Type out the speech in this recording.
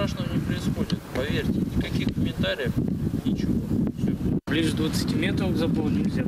страшного не происходит. Поверьте, никаких комментариев, ничего. Все. Ближе 20 метров к забору нельзя.